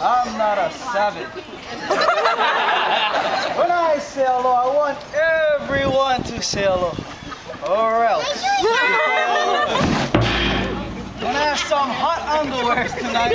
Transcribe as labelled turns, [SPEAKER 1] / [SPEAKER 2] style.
[SPEAKER 1] I'm not a savage. when I say hello, I want everyone to say hello. Or else. Gonna have some hot underwears tonight.